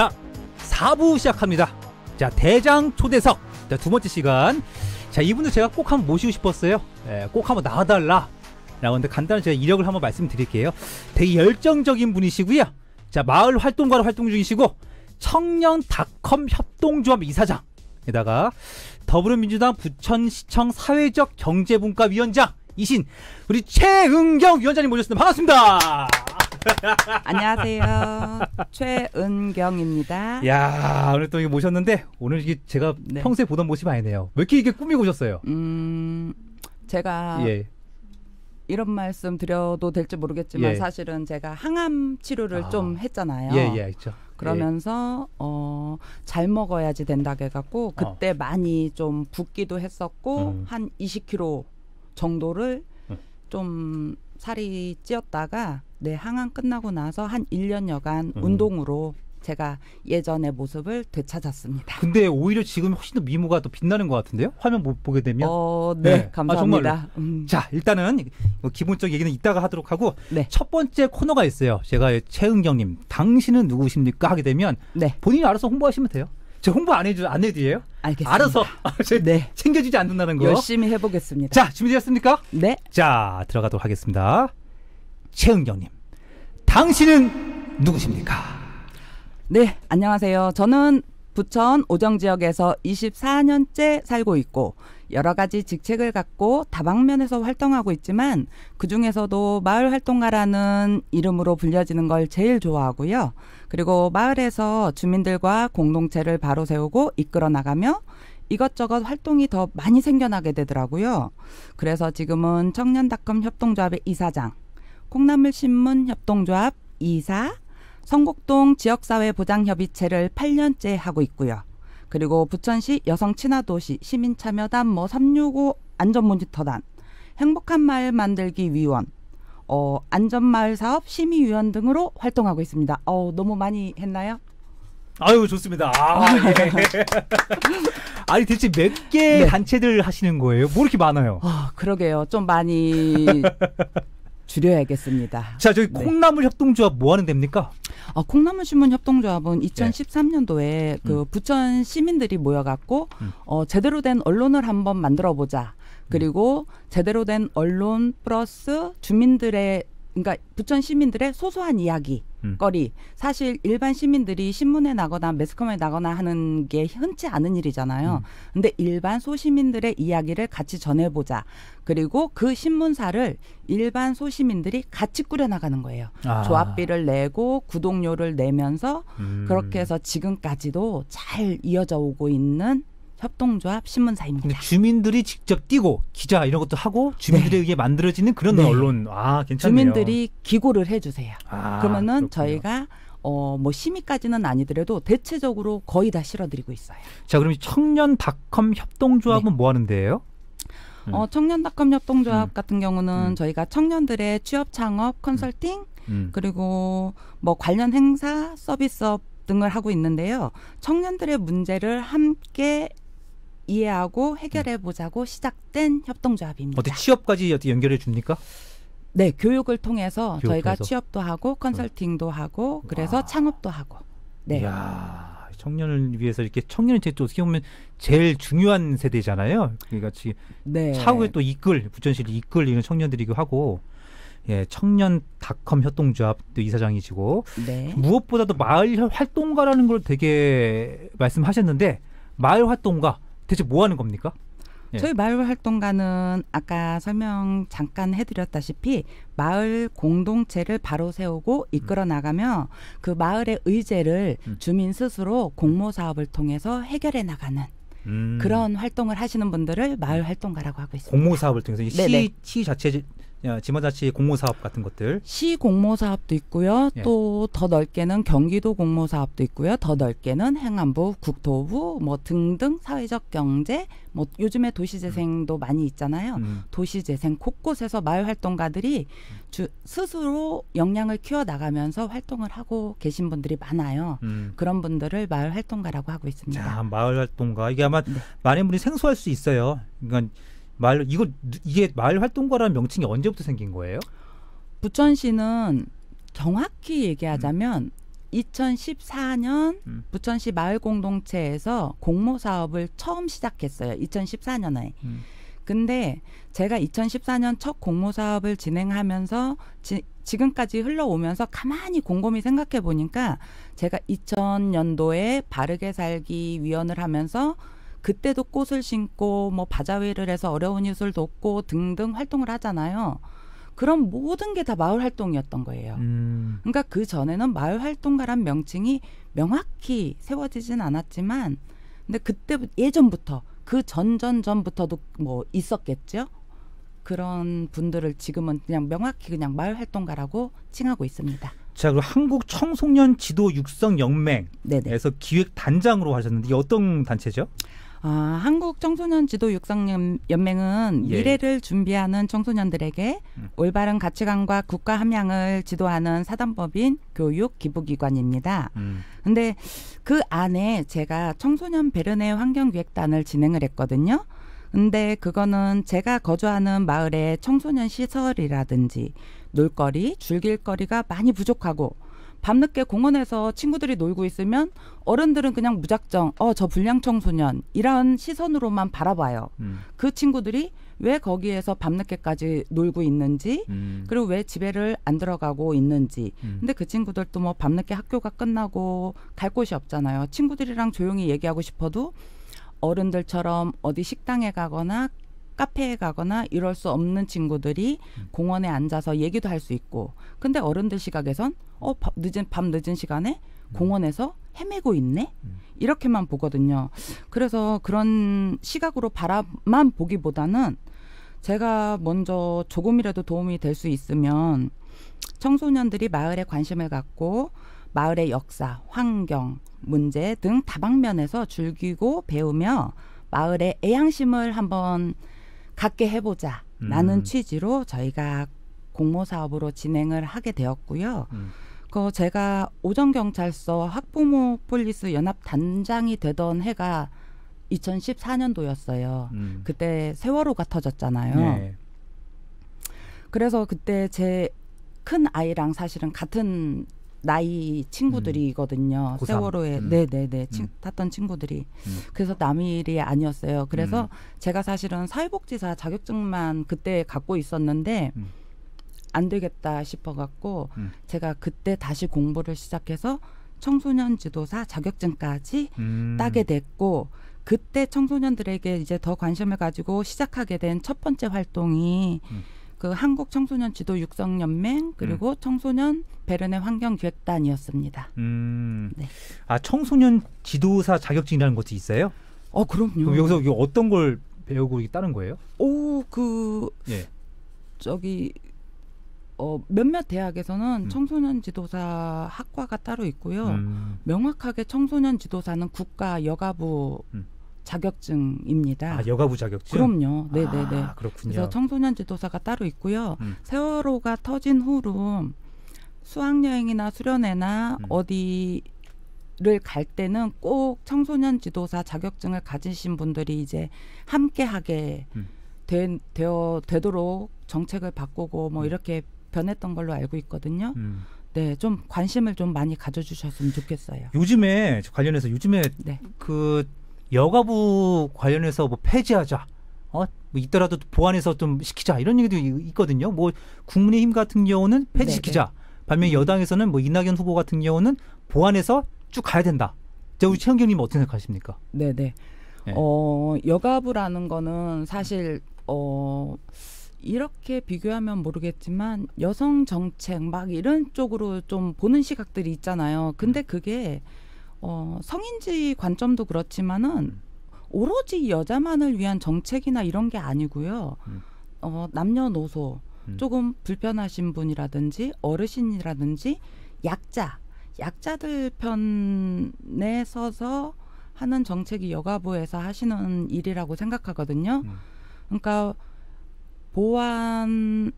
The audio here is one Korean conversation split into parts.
자, 4부 시작합니다. 자, 대장 초대석. 자, 두 번째 시간. 자, 이분들 제가 꼭 한번 모시고 싶었어요. 예, 꼭 한번 나와달라. 라고 하는데 간단히 제가 이력을 한번 말씀드릴게요. 되게 열정적인 분이시고요. 자, 마을 활동가로 활동 중이시고, 청년 닷컴 협동조합 이사장 에다가 더불어민주당 부천시청 사회적 경제분과 위원장이신 우리 최은경 위원장님 모셨습니다. 반갑습니다. 안녕하세요. 최은경입니다. 야 오늘 또 모셨는데 오늘 이게 제가 네. 평소에 보던 모습이 아니네요. 왜 이렇게 이게 꾸미고 오셨어요? 음, 제가 예. 이런 말씀 드려도 될지 모르겠지만 예. 사실은 제가 항암 치료를 아. 좀 했잖아요. 예, 예, 있죠. 그러면서 어, 잘 먹어야지 된다 해갖고 그때 많이 좀 붓기도 했었고 어. 음. 한 20kg 정도를 음. 좀 살이 찌었다가 내 항암 끝나고 나서 한 1년여간 음. 운동으로 제가 예전의 모습을 되찾았습니다. 근데 오히려 지금 훨씬 더 미모가 더 빛나는 것 같은데요? 화면 보, 보게 되면. 어, 네, 네. 아, 감사합니다. 음, 자, 일단은 뭐 기본적 얘기는 이따가 하도록 하고 네. 첫 번째 코너가 있어요. 제가 최은경님, 당신은 누구십니까? 하게 되면 네, 본인이 알아서 홍보하시면 돼요. 제가 홍보 안 해주 안 해드려요. 알겠습니다. 알아서 제- 네, 챙겨주지 않는다는 거. 열심히 해보겠습니다. 자, 준비되셨습니까? 네, 자, 들어가도록 하겠습니다. 최은경님, 당신은 누구십니까? 네, 안녕하세요. 저는 부천 오정 지역에서 24년째 살고 있고 여러 가지 직책을 갖고 다방면에서 활동하고 있지만 그 중에서도 마을 활동가라는 이름으로 불려지는 걸 제일 좋아하고요. 그리고 마을에서 주민들과 공동체를 바로 세우고 이끌어 나가며 이것저것 활동이 더 많이 생겨나게 되더라고요. 그래서 지금은 청년닷컴 협동조합의 이사장, 콩나물 신문 협동조합 이사, 성곡동 지역사회보장협의체를 8년째 하고 있고요. 그리고 부천시 여성친화도시 시민참여단 뭐 365 안전모니터단, 행복한 마을 만들기 위원, 어, 안전마을 사업 심의위원 등으로 활동하고 있습니다. 어, 너무 많이 했나요? 아유 좋습니다. 아, 예. 아니 대체 몇개 네. 단체들 하시는 거예요? 뭐 이렇게 많아요? 아, 그러게요. 좀 많이 줄여야겠습니다. 자 저기 네. 콩나물 협동조합 뭐 하는 데입니까? 아, 콩나물 신문 협동조합은 2013년도에 그 음. 부천 시민들이 모여갖고 음. 어, 제대로 된 언론을 한번 만들어 보자. 그리고 제대로 된 언론 플러스 주민들의 그러니까 부천 시민들의 소소한 이야기 음. 거리 사실 일반 시민들이 신문에 나거나 매스컴에 나거나 하는 게 흔치 않은 일이잖아요. 음. 근데 일반 소시민들의 이야기를 같이 전해보자. 그리고 그 신문사를 일반 소시민들이 같이 꾸려나가는 거예요. 아. 조합비를 내고 구독료를 내면서 음. 그렇게 해서 지금까지도 잘 이어져 오고 있는 협동조합 신문사입니다. 주민들이 직접 뛰고 기자 이런 것도 하고 주민들에 의해 만들어지는 그런 네. 언론 아 괜찮네요. 주민들이 기고를 해주세요. 아, 그러면은 그렇군요. 저희가 어 뭐 심의까지는 아니더라도 대체적으로 거의 다 실어드리고 있어요. 자 그럼 이 청년닷컴 협동조합은 뭐 하는 데예요? 음. 어 청년닷컴 협동조합 음. 같은 경우는 음. 저희가 청년들의 취업 창업 컨설팅 음. 그리고 뭐 관련 행사 서비스업 등을 하고 있는데요. 청년들의 문제를 함께 이해하고 해결해 보자고 시작된 협동조합입니다. 어떻게 취업까지 어떻게 연결해 줍니까? 네, 교육을 통해서 교육을 저희가 통해서. 취업도 하고 컨설팅도 하고 그래서 와. 창업도 하고. 네. 이야, 청년을 위해서 이렇게 청년이 또 어떻게 보면 제일 중요한 세대잖아요. 그러니까 지- 네. 차후에 또 이끌 부천시를 이끌리는 청년들이기도 하고 예 청년닷컴 협동조합 또 이사장이시고 네. 무엇보다도 마을 혈- 활동가라는 걸 되게 말씀하셨는데 마을 활동가 대체 뭐 하는 겁니까? 예. 저희 마을 활동가는 아까 설명 잠깐 해드렸다시피 마을 공동체를 바로 세우고 이끌어 나가며 그 마을의 의제를 음. 주민 스스로 공모 사업을 통해서 해결해 나가는 음, 그런 활동을 하시는 분들을 마을 활동가라고 하고 있습니다. 공모 사업을 통해서. 시, 시 자체 어, 지방자치 공모 사업 같은 것들 시 공모 사업도 있고요. 예. 또더 넓게는 경기도 공모 사업도 있고요. 더 넓게는 행안부, 국토부 뭐 등등 사회적 경제 뭐 요즘에 도시재생도 많이 있잖아요. 음, 도시재생 곳곳에서 마을 활동가들이 주, 스스로 역량을 키워 나가면서 활동을 하고 계신 분들이 많아요. 음. 그런 분들을 마을 활동가라고 하고 있습니다. 자 마을 활동가 이게 아마 네. 많은 분이 생소할 수 있어요. 그러니까 마을 이거 이게 마을 활동가라는 명칭이 언제부터 생긴 거예요? 부천시는 정확히 얘기하자면 2014년 음. 부천시 마을 공동체에서 공모 사업을 처음 시작했어요. 2014년에. 음. 근데 제가 2014년 첫 공모 사업을 진행하면서 지, 지금까지 흘러오면서 가만히 곰곰이 생각해 보니까 제가 2000년도에 바르게 살기 위원을 하면서 그때도 꽃을 심고 뭐 바자회를 해서 어려운 이웃을 돕고 등등 활동을 하잖아요. 그런 모든 게 다 마을 활동이었던 거예요. 음. 그러니까 그 전에는 마을 활동가란 명칭이 명확히 세워지진 않았지만 근데 그때 예전부터 그 전전 전부터도 뭐 있었겠죠. 그런 분들을 지금은 그냥 명확히 그냥 마을 활동가라고 칭하고 있습니다. 자, 그리고 한국 청소년 지도 육성 연맹에서 네네. 기획 단장으로 하셨는데 어떤 단체죠? 아, 한국 청소년 지도 육성 연- 연맹은 예. 미래를 준비하는 청소년들에게 음. 올바른 가치관과 국가 함양을 지도하는 사단법인 교육 기부기관입니다. 음. 근데 그 안에 제가 청소년 베르네 환경기획단을 진행을 했거든요. 근데 그거는 제가 거주하는 마을에 청소년 시설이라든지 놀거리, 즐길 거리가 많이 부족하고 밤늦게 공원에서 친구들이 놀고 있으면 어른들은 그냥 무작정 어 저 불량 청소년 이런 시선으로만 바라봐요. 음. 그 친구들이 왜 거기에서 밤늦게까지 놀고 있는지 음. 그리고 왜 집에를 안 들어가고 있는지 음. 근데 그 친구들도 뭐 밤늦게 학교가 끝나고 갈 곳이 없잖아요. 친구들이랑 조용히 얘기하고 싶어도 어른들처럼 어디 식당에 가거나 카페에 가거나 이럴 수 없는 친구들이 음. 공원에 앉아서 얘기도 할 수 있고 근데 어른들 시각에선 어 밤, 늦은 밤 늦은 시간에 공원에서 헤매고 있네 음. 이렇게만 보거든요. 그래서 그런 시각으로 바라만 보기보다는 제가 먼저 조금이라도 도움이 될 수 있으면 청소년들이 마을에 관심을 갖고 마을의 역사, 환경, 문제 등 다방면에서 즐기고 배우며 마을의 애향심을 한번 갖게 해보자. 라는 음. 취지로 저희가 공모 사업으로 진행을 하게 되었고요. 음. 그 제가 오정경찰서 학부모 police 연합 단장이 되던 해가 2014년도였어요. 음. 그때 세월호가 터졌잖아요. 네. 그래서 그때 제 큰 아이랑 사실은 같은 나이 친구들이거든요. 고3. 세월호에 음. 네네네 친- 음. 탔던 친구들이. 음. 그래서 남일이 아니었어요. 그래서 음. 제가 사실은 사회복지사 자격증만 그때 갖고 있었는데 음. 안 되겠다 싶어 갖고 음. 제가 그때 다시 공부를 시작해서 청소년 지도사 자격증까지 음. 따게 됐고 그때 청소년들에게 이제 더 관심을 가지고 시작하게 된 첫 번째 활동이 음. 그 한국 청소년 지도 육성 연맹 그리고 청소년 베르네 환경 기획단이었습니다. 음. 네. 아 청소년 지도사 자격증이라는 것도 있어요? 어 그럼요. 그럼 여기서 어떤 걸 배우고 따는 거예요? 오그 예. 저기 어 몇몇 대학에서는 음. 청소년 지도사 학과가 따로 있고요. 음. 명확하게 청소년 지도사는 국가 여가부 음. 자격증입니다. 아 여가부 자격증. 그럼요. 네 네 네. 아, 그렇군요. 그래서 청소년 지도사가 따로 있고요. 음. 세월호가 터진 후로 수학여행이나 수련회나 음. 어디 를 갈 때는 꼭 청소년 지도사 자격증을 가지신 분들이 이제 함께 하게 음. 되, 되어 되도록 정책을 바꾸고 뭐 음. 이렇게 변했던 걸로 알고 있거든요. 음. 네, 좀 관심을 좀 많이 가져주셨으면 좋겠어요. 요즘에 요즘에 관련해서 요즘에 네, 그 여가부 관련해서 뭐 폐지하자. 어, 뭐 있더라도 보완해서 좀 시키자 이런 얘기도 이- 있거든요. 뭐 국민의힘 같은 경우는 폐지시키자. 반면 음. 여당에서는 뭐 이낙연 후보 같은 경우는 보완해서 쭉 가야 된다. 자, 우리 최영경님 어떻게 생각하십니까? 네, 네. 네. 어, 여가부라는 거는 사실 어 이렇게 비교하면 모르겠지만 여성 정책 막 이런 쪽으로 좀 보는 시각들이 있잖아요. 근데 그게 어 성인지 관점도 그렇지만은 음. 오로지 여자만을 위한 정책이나 이런 게 아니고요. 음. 어 남녀노소 음. 조금 불편하신 분이라든지 어르신이라든지 약자 약자들 편에 서서 하는 정책이 여가부에서 하시는 일이라고 생각하거든요. 음. 그러니까 보완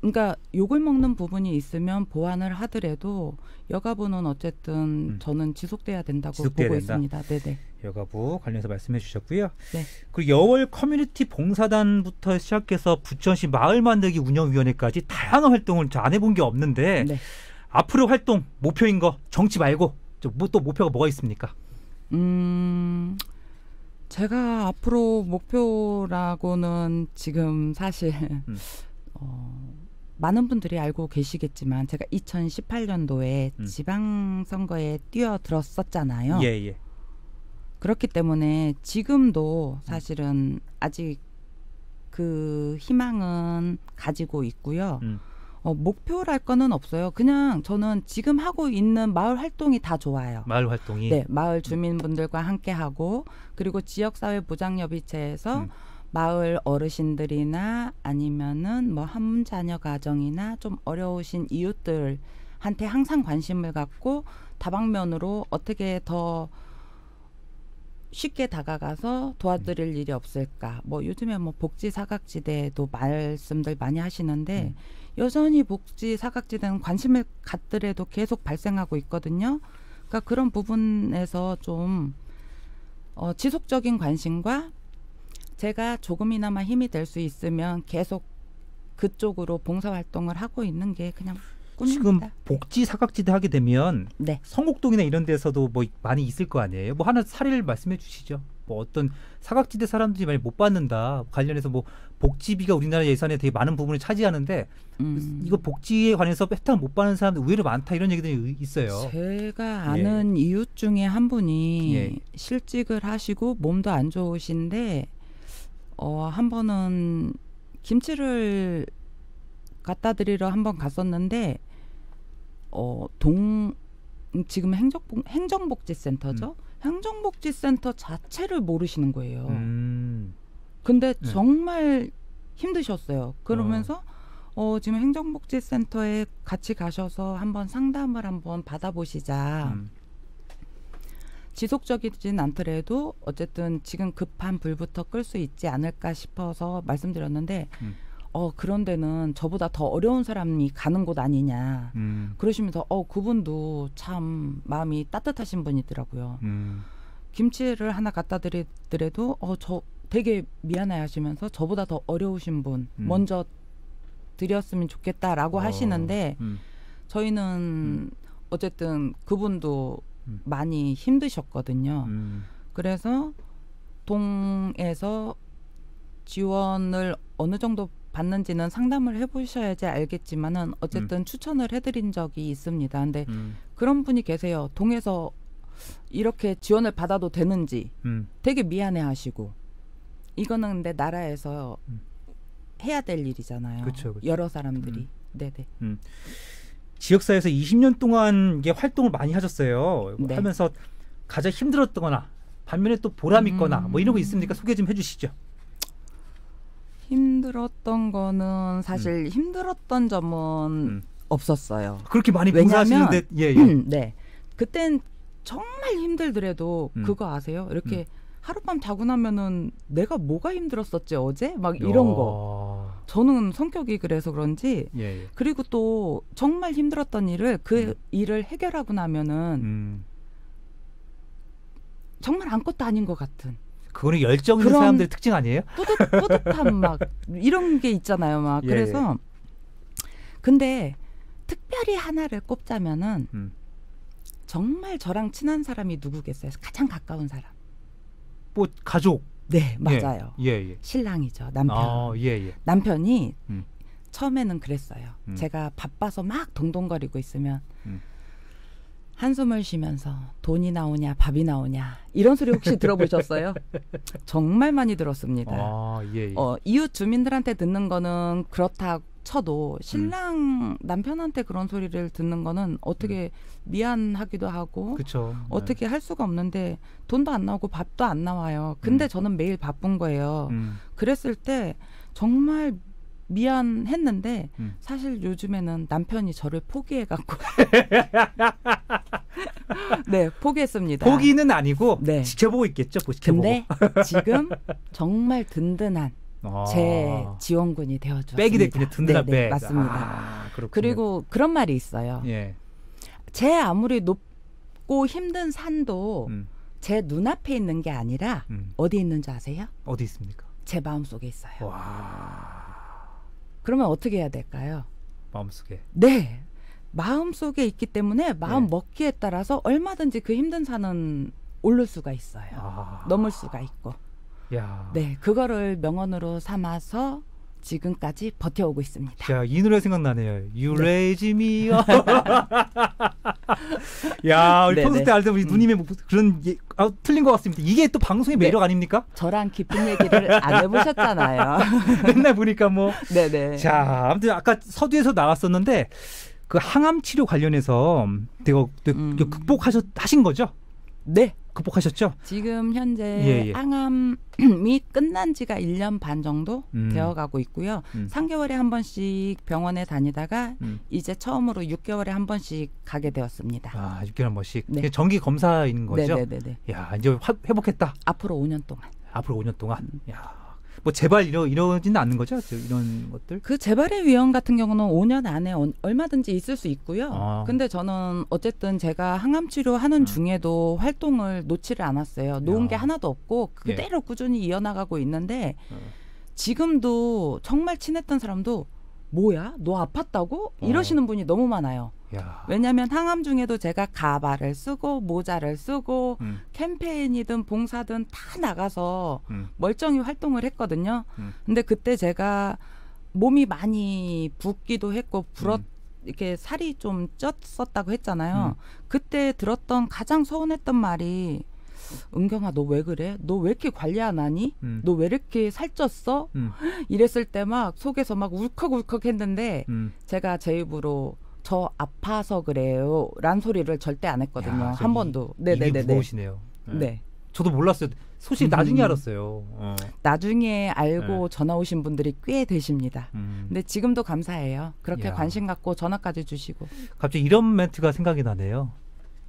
그러니까 욕을 먹는 부분이 있으면 보완을 하더라도 여가부는 어쨌든 음. 저는 지속돼야 된다고 지속돼야 보고 된다. 있습니다. 네네. 여가부 관련해서 말씀해 주셨고요. 네. 그리고 여월 커뮤니티 봉사단부터 시작해서 부천시 마을 만들기 운영위원회까지 다양한 활동을 안 해본 게 없는데 네. 앞으로 활동 목표인 거 정치 말고 뭐또 목표가 뭐가 있습니까? 음, 제가 앞으로 목표라고는 지금 사실 음. 어, 많은 분들이 알고 계시겠지만 제가 2018년도에 음. 지방선거에 뛰어들었었잖아요. 예, 예. 그렇기 때문에 지금도 사실은 아직 그 희망은 가지고 있고요. 음. 어, 목표랄 거는 없어요. 그냥 저는 지금 하고 있는 마을 활동이 다 좋아요. 마을 활동이 네, 마을 주민분들과 함께 하고 그리고 지역사회 보장협의체에서 음. 마을 어르신들이나 아니면은 뭐 한문 자녀 가정이나 좀 어려우신 이웃들한테 항상 관심을 갖고 다방면으로 어떻게 더 쉽게 다가가서 도와드릴 일이 없을까. 뭐 요즘에 뭐 복지 사각지대도 말씀들 많이 하시는데 음. 여전히 복지 사각지대는 관심을 갖더라도 계속 발생하고 있거든요. 그러니까 그런 부분에서 좀 어, 지속적인 관심과 제가 조금이나마 힘이 될 수 있으면 계속 그쪽으로 봉사 활동을 하고 있는 게 그냥 지금 꿈입니다. 복지 사각지대 하게 되면 네. 성곡동이나 이런 데서도 뭐 많이 있을 거 아니에요. 뭐 하나 사례를 말씀해 주시죠. 뭐 어떤 사각지대 사람들이 많이 못 받는다 관련해서 뭐 복지비가 우리나라 예산에 되게 많은 부분을 차지하는데 음. 이거 복지에 관해서 혜택을 못 받는 사람들 의외로 많다 이런 얘기들이 있어요. 제가 아는 이웃 중에 한 분이 예. 실직을 하시고 몸도 안 좋으신데 어, 한 번은 김치를 갖다 드리러 한 번 갔었는데 어, 동 지금 행정 행정복지센터죠. 행정복지센터 자체를 모르시는 거예요. 음. 근데 네. 정말 힘드셨어요. 그러면서 어, 지금 행정복지센터에 같이 가셔서 한번 상담을 한번 받아보시자. 음. 지속적이진 않더라도 어쨌든 지금 급한 불부터 끌 수 있지 않을까 싶어서 말씀드렸는데 음. 어 그런 데는 저보다 더 어려운 사람이 가는 곳 아니냐. 음. 그러시면서 어 그분도 참 마음이 따뜻하신 분이더라고요. 음. 김치를 하나 갖다 드리더라도 어 저 되게 미안해 하시면서 저보다 더 어려우신 분 음. 먼저 드렸으면 좋겠다라고 어. 하시는데 음. 저희는 어쨌든 그분도 음. 많이 힘드셨거든요. 음. 그래서 동에서 지원을 어느 정도 받는지는 상담을 해보셔야지 알겠지만은 어쨌든 추천을 해드린 적이 있습니다. 근데 음. 그런 분이 계세요. 동에서 이렇게 지원을 받아도 되는지 음. 되게 미안해하시고 이거는 근데 나라에서 음. 해야 될 일이잖아요. 그쵸, 그쵸. 여러 사람들이 음. 네네 지역사회에서 20년 동안 이게 활동을 많이 하셨어요. 네. 하면서 가장 힘들었거나 반면에 또 보람 있거나 음. 뭐 이런 거 있습니까? 소개 좀 해주시죠. 힘들었던 거는 사실 힘들었던 점은 음. 없었어요. 그렇게 많이 봉사하시는데 예, 예. 네. 그땐 정말 힘들더라도 음. 그거 아세요? 이렇게 음. 하룻밤 자고 나면은 내가 뭐가 힘들었었지 어제? 막 이런 거. 저는 성격이 그래서 그런지 예, 예. 그리고 또 정말 힘들었던 일을 그 음. 일을 해결하고 나면은 음. 정말 아무것도 아닌 것 같은 그거는 열정 있는 사람들의 특징 아니에요? 뿌듯 뿌듯함 막 이런 게 있잖아요 막 예, 그래서 근데 특별히 하나를 꼽자면은 음. 정말 저랑 친한 사람이 누구겠어요 가장 가까운 사람 뭐 가족. 네 맞아요 예, 예. 신랑이죠 남편 아, 예, 예. 남편이 음. 처음에는 그랬어요 음. 제가 바빠서 막 동동거리고 있으면 음. 한숨을 쉬면서 돈이 나오냐 밥이 나오냐 이런 소리 혹시 들어보셨어요? 정말 많이 들었습니다. 아, 예, 예. 어, 이웃 주민들한테 듣는 거는 그렇다 쳐도 신랑 남편한테 그런 소리를 듣는 거는 어떻게 미안하기도 하고 음. 그렇죠. 어떻게 할 수가 없는데 돈도 안 나오고 밥도 안 나와요. 근데 음. 저는 매일 바쁜 거예요. 음. 그랬을 때 정말 미안했는데 음. 사실 요즘에는 남편이 저를 포기해 갖고 네 포기했습니다. 포기는 아니고 네. 지켜보고 있겠죠. 뭐 지켜보고. 근데 지금 정말 든든한 아. 제 지원군이 되어주었습니다. 백이 됐군요. 든든한 네 네, 백. 맞습니다. 아. 그리고 그런 말이 있어요. 예. 제 아무리 높고 힘든 산도 음. 제 눈앞에 있는 게 아니라 음. 어디 있는 줄 아세요? 어디 있습니까? 제 마음속에 있어요. 와. 그러면 어떻게 해야 될까요? 마음속에. 네. 마음 속에 있기 때문에 마음 네. 먹기에 따라서 얼마든지 그 힘든 산은 오를 수가 있어요. 아. 넘을 수가 있고. 야. 네, 그거를 명언으로 삼아서 지금까지 버텨오고 있습니다. 자, 이 노래 생각나네요. You raise me up. 야, 우리 네, 평소 네. 때 알던 우리 음. 누님의 목- 그런 예, 아, 틀린 것 같습니다. 이게 또 방송의 네. 매력 아닙니까? 저랑 깊은 얘기를 안 해보셨잖아요. 맨날 보니까 뭐. 네네. 자, 아무튼 아까 서두에서 나왔었는데 그 항암 치료 관련해서 내가 음. 극복하셨 하신 거죠? 네. 극복하셨죠? 지금 현재 예, 예. 항암이 끝난 지가 1년 반 정도 음. 되어 가고 있고요. 음. 3개월에 한 번씩 병원에 다니다가 음. 이제 처음으로 6개월에 한 번씩 가게 되었습니다. 아, 6개월 한 번씩. 네. 이게 정기 검사인 거죠? 네네네 네. 야, 이제 화- 회복했다. 앞으로 5년 동안. 앞으로 5년 동안. 음. 야. 뭐 제발 이러 이러지는 않는 거죠? 저 이런 것들. 그 재발의 위험 같은 경우는 5년 안에 얼- 얼마든지 있을 수 있고요. 아. 근데 저는 어쨌든 제가 항암 치료하는 음. 중에도 활동을 놓지를 않았어요. 놓은 야. 게 하나도 없고 예. 그대로 꾸준히 이어나가고 있는데 어. 지금도 정말 친했던 사람도 뭐야? 너 아팠다고? 어. 이러시는 분이 너무 많아요. 야. 왜냐하면 항암 중에도 제가 가발을 쓰고 모자를 쓰고 음. 캠페인이든 봉사든 다 나가서 음. 멀쩡히 활동을 했거든요. 음. 근데 그때 제가 몸이 많이 붓기도 했고 불었 음. 이렇게 살이 좀 쪘었다고 했잖아요. 음. 그때 들었던 가장 서운했던 말이 은경아 너 왜 그래? 너 왜 이렇게 관리 안 하니? 음. 너왜 이렇게 살쪘어? 음. 이랬을 때 막 속에서 막 울컥울컥 했는데 음. 제가 제 입으로 저 아파서 그래요. 란 소리를 절대 안 했거든요. 야, 한 이- 번도. 네네네네. 무거우시네요. 네. 네. 저도 몰랐어요. 소식 음. 나중에 알았어요. 어. 나중에 알고 네. 전화 오신 분들이 꽤 되십니다. 음. 근데 지금도 감사해요. 그렇게 야. 관심 갖고 전화까지 주시고. 갑자기 이런 멘트가 생각이 나네요.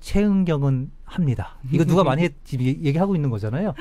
최은경은 합니다. 이거 누가 많이 했- 지금 얘- 얘기하고 있는 거잖아요.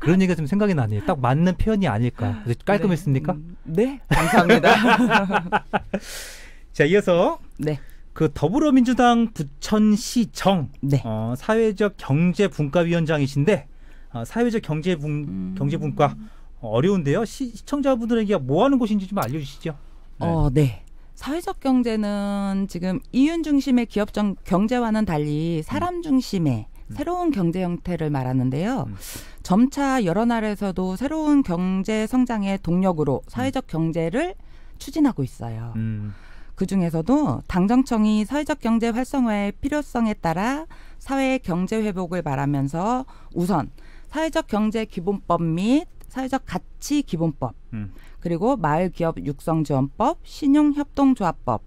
그런 얘기가 좀 생각이 나네요. 딱 맞는 표현이 아닐까. 깔끔했습니까? 네, 음, 네 감사합니다. 자, 이어서 네, 그 더불어민주당 부천시정 네. 어, 사회적 경제 분과위원장이신데 어, 사회적 경제 분 음. 경제 분과 어, 어려운데요. 시, 시청자분들에게 뭐 하는 곳인지 좀 알려주시죠. 네. 어, 네. 사회적 경제는 지금 이윤 중심의 기업 정, 경제와는 달리 사람 중심의 음. 새로운 경제 형태를 말하는데요. 음. 점차 여러 나라에서도 새로운 경제 성장의 동력으로 사회적 경제를 추진하고 있어요. 음, 그 중에서도 당정청이 사회적 경제 활성화의 필요성에 따라 사회 경제 회복을 말하면서 우선 사회적 경제 기본법 및 사회적 가치 기본법 음. 그리고 마을 기업 육성 지원법, 신용 협동 조합법,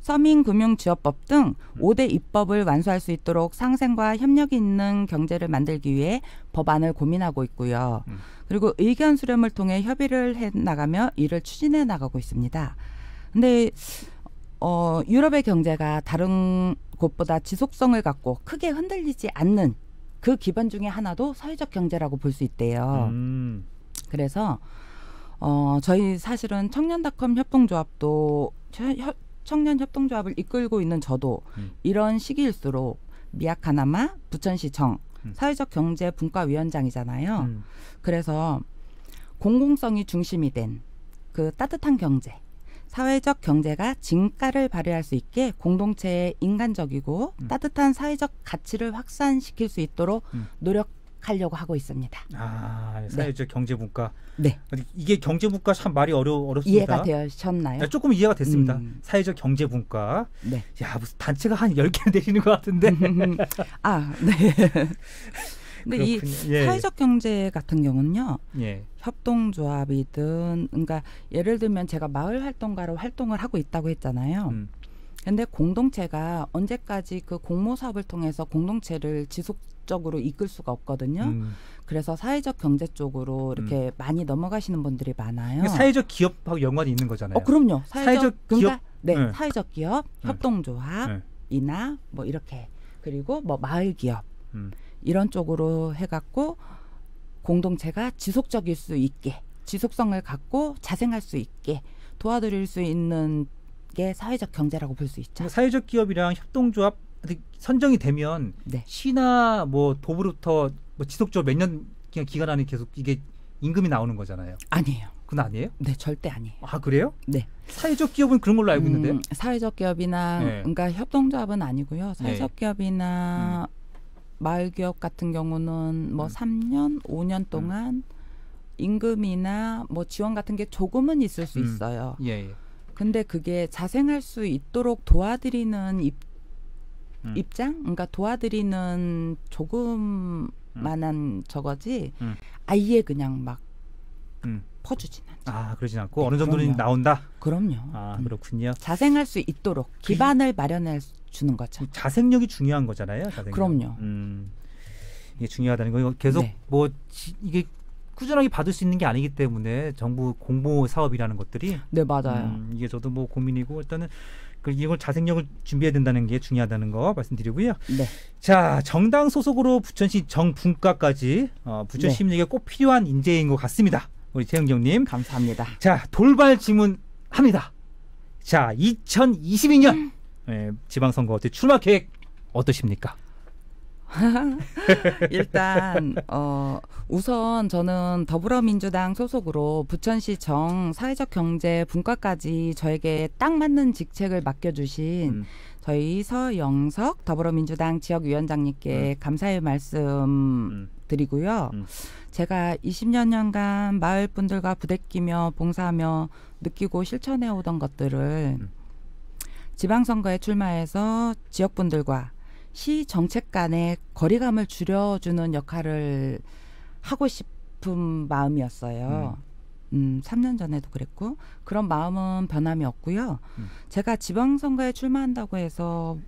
서민 금융 지원법 등 5대 입법을 완수할 수 있도록 상생과 협력이 있는 경제를 만들기 위해 법안을 고민하고 있고요. 음. 그리고 의견 수렴을 통해 협의를 해 나가며 이를 추진해 나가고 있습니다. 근데 어 유럽의 경제가 다른 곳보다 지속성을 갖고 크게 흔들리지 않는 그 기반 중에 하나도 사회적 경제라고 볼 수 있대요. 음. 그래서 어 저희 사실은 청년닷컴 협동조합도 청년 협동조합을 이끌고 있는 저도 음. 이런 시기일수록 미약하나마 부천시청 음. 사회적 경제 분과위원장이잖아요. 음. 그래서 공공성이 중심이 된 그 따뜻한 경제, 사회적 경제가 진가를 발휘할 수 있게 공동체의 인간적이고 음. 따뜻한 사회적 가치를 확산시킬 수 있도록 음. 노력 하려고 하고 있습니다. 아, 사회적 경제분과. 네, 이게 경제분과 참 말이 어려 어렵습니다. 이해가 되셨나요? 야, 조금 이해가 됐습니다. 음. 사회적 경제분과. 네. 야, 무슨 단체가 한 10개 되시는 것 같은데. 아, 네. 근데 이 그렇군요. 예, 사회적 경제 같은 경우는요. 예. 협동조합이든 그러니까 예를 들면 제가 마을 활동가로 활동을 하고 있다고 했잖아요. 음. 근데 공동체가 언제까지 그 공모 사업을 통해서 공동체를 지속적으로 이끌 수가 없거든요. 음. 그래서 사회적 경제 쪽으로 이렇게 많이 넘어가시는 분들이 많아요. 그러니까 사회적 기업하고 연관이 있는 거잖아요. 어 그럼요. 사회적, 사회적 그러니까 기업? 네, 네. 사회적 기업, 네. 협동조합이나 뭐 이렇게 그리고 뭐 마을 기업 음. 이런 쪽으로 해갖고 공동체가 지속적일 수 있게 지속성을 갖고 자생할 수 있게 도와드릴 수 있는 게 사회적 경제라고 볼 수 있죠. 그러니까 사회적 기업이랑 협동조합 선정이 되면 네. 시나 뭐 도부로부터 뭐 지속적으로 몇 년 기간 안에 계속 이게 임금이 나오는 거잖아요. 아니에요. 그건 아니에요? 네, 절대 아니에요. 아 그래요? 네. 사회적 기업은 그런 걸로 알고 있는데. 음, 사회적 기업이나 네. 그러니까 협동조합은 아니고요. 사회적 음. 기업이나 마을 기업 같은 경우는 뭐 음. 3년, 5년 동안 임금이나 뭐 지원 같은 게 조금은 있을 수 음. 있어요. 예, 예. 근데 그게 자생할 수 있도록 도와드리는 입, 음. 입장? 그러니까 도와드리는 조금만한 저거지 음. 아예 그냥 막 음. 퍼주진 않죠. 아 그러진 않고 어느 정도는 그럼요. 나온다. 그럼요. 아 음. 그렇군요. 자생할 수 있도록 기반을 마련해 주는 거죠. 이 자생력이 중요한 거잖아요. 자생력. 그럼요. 음, 이게 중요하다는 거. 이거 계속 네. 뭐 지, 이게 꾸준하게 받을 수 있는 게 아니기 때문에 정부 공모 사업이라는 것들이 네, 맞아요. 음, 이게 저도 뭐 고민이고 일단은 그 이걸 자생력을 준비해야 된다는 게 중요하다는 거 말씀드리고요. 네. 자 정당 소속으로 부천시 정분과까지 어, 부천 네. 시민에게 꼭 필요한 인재인 것 같습니다. 우리 최영경님. 감사합니다. 자 돌발 질문 합니다. 자 2022년 예, 지방선거 어때 출마 계획 어떠십니까? 일단 어 우선 저는 더불어민주당 소속으로 부천시 정 사회적 경제 분과까지 저에게 딱 맞는 직책을 맡겨주신 음, 저희 서영석 더불어민주당 지역위원장님께 감사의 말씀 음, 드리고요. 음. 제가 20여 년간 마을 분들과 부대끼며 봉사하며 느끼고 실천해 오던 것들을 음. 지방선거에 출마해서 지역분들과 시 정책 간의 거리감을 줄여주는 역할을 하고 싶은 마음이었어요. 음, 3년 전에도 그랬고 그런 마음은 변함이 없고요. 음. 제가 지방선거에 출마한다고 해서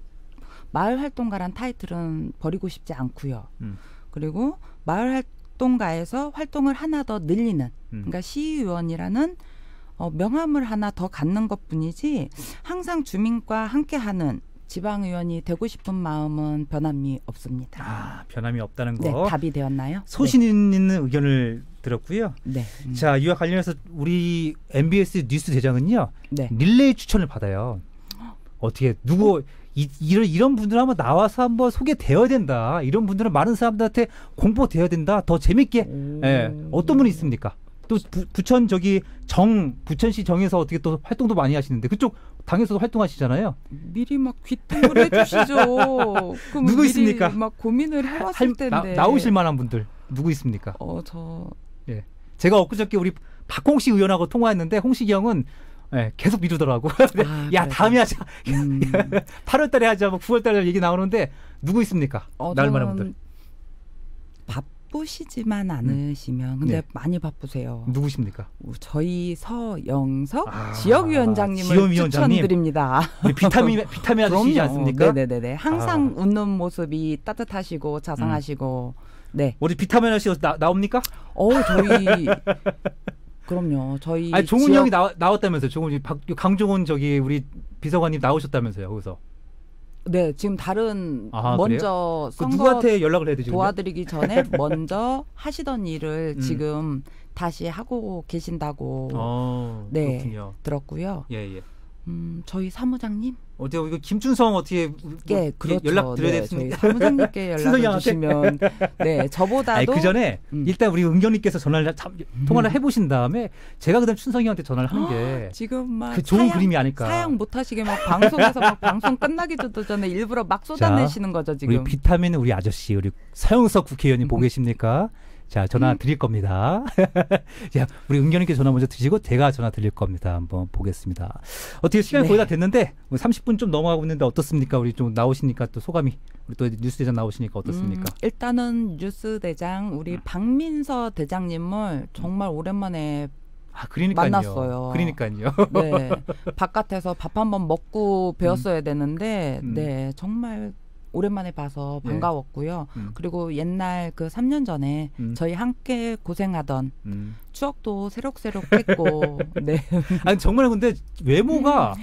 마을 활동가란 타이틀은 버리고 싶지 않고요. 음. 그리고 마을 활동가에서 활동을 하나 더 늘리는 음. 그러니까 시의원이라는 어, 명함을 하나 더 갖는 것뿐이지 항상 주민과 함께하는 지방 의원이 되고 싶은 마음은 변함이 없습니다. 아 변함이 없다는 네, 거. 답이 되었나요? 소신 있는 의견을 들었고요. 네, 네, 음, 자 이와 관련해서 우리 MBS 뉴스 대장은요 네. 릴레이 추천을 받아요. 어떻게 누구 이, 이런 이런 분들 한번 나와서 한번 소개되어야 된다. 이런 분들은 많은 사람들한테 공포되어야 된다. 더 재밌게. 오. 예. 어떤 분이 있습니까? 또 부, 부천 저기 정 부천시 정에서 어떻게 또 활동도 많이 하시는데 그쪽 당에서도 활동하시잖아요. 미리 막 귀뜸을 해주시죠. 누구 있습니까? 막 고민을 해왔을 할- 나, 텐데. 나 오실 만한 분들 누구 있습니까? 어, 저 제가 엊그저께 우리 박홍식 의원하고 통화했는데 홍식이 형은 예, 계속 미루더라고. 아, 야 그래서. 다음에 하자. 음, 8월달에 하자. 뭐 9월달에 얘기 나오는데 누구 있습니까? 어, 나올 만한 분들 바쁘시지만 않으시면 근데 네. 많이 바쁘세요. 누구십니까? 저희 서영석 아, 지역위원장님을 지역위원장님. 추천드립니다. 비타민 비타민 아저씨지 않습니까? 네네네. 항상 아. 웃는 모습이 따뜻하시고 자상하시고. 네. 우리 비타민 아저씨 나, 나옵니까? 어 저희 그럼요. 저희 아니 종훈이 지역- 형이 나, 나왔다면서요. 종훈이 박, 강종훈 저기 우리 비서관님 나오셨다면서요. 거기서. 네 지금 다른 아, 먼저 그 선거 누구한테 연락을 해야 되죠? 도와드리기 전에 먼저 하시던 일을 음. 지금 다시 하고 계신다고 어, 네. 그렇군요. 들었고요. 예, 예. 음, 저희 사무장님 어때 이거 김준성 어떻게 뭐, 예, 그렇죠. 연락 드려야 네, 되겠습니까? 저희 사무장님께 연락을? 주시면 네 저보다도 그 전에 음. 일단 우리 은경님께서 전화를 참, 통화를 해보신 다음에 제가 그다음 춘성이한테 전화를 하는 게 지금 막 그 좋은 사양, 그림이 아닐까. 사양 못하시게 막 방송에서 막 방송 끝나기도 전에 일부러 막 쏟아내시는 거죠 우리 지금. 비타민 우리 아저씨 우리 서영석 국회의원님 보고 음. 계십니까? 자 전화 드릴 겁니다. 자 우리 은경님께 전화 먼저 드시고 제가 전화 드릴 겁니다. 한번 보겠습니다. 어떻게 시간이 네. 거의 다 됐는데 뭐 30분 좀 넘어가고 있는데 어떻습니까? 우리 좀 나오시니까 또 소감이 우리 또 뉴스 대장 나오시니까 어떻습니까? 음, 일단은 뉴스 대장 우리 음. 박민서 대장님을 정말 오랜만에 아 그러니까요. 만났어요. 그러니까요. 네 바깥에서 밥 한번 먹고 배웠어야 되는데 음. 네 정말 오랜만에 봐서 예. 반가웠고요. 음, 그리고 옛날 그 3년 전에 음. 저희 함께 고생하던 음. 추억도 새록새록했고 네 아니 정말 근데 외모가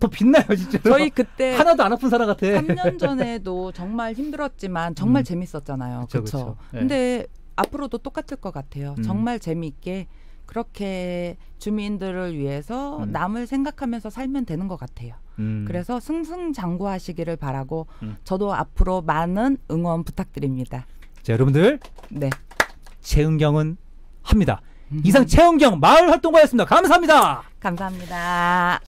더 빛나요 진짜. 음. 저희 그때 하나도 안 아픈 사람 같아. 3년 전에도 정말 힘들었지만 정말 음. 재밌었잖아요. 그렇죠. 네. 근데 앞으로도 똑같을 것 같아요. 음. 정말 재미있게 그렇게 주민들을 위해서 음. 남을 생각하면서 살면 되는 것 같아요. 음. 그래서 승승장구하시기를 바라고 음. 저도 앞으로 많은 응원 부탁드립니다. 자 여러분들 네. 최은경은 합니다. 이상 최은경 마을 활동가였습니다. 감사합니다. 감사합니다.